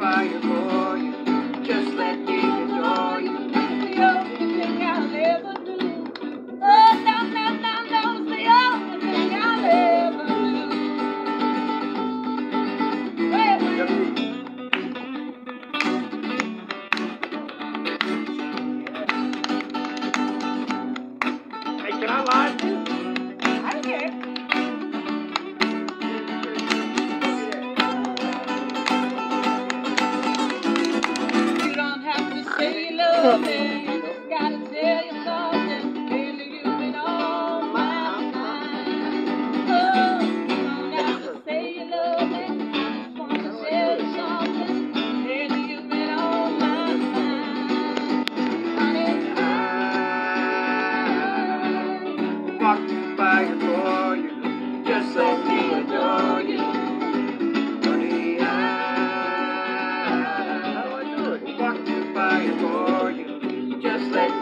fire. Oh.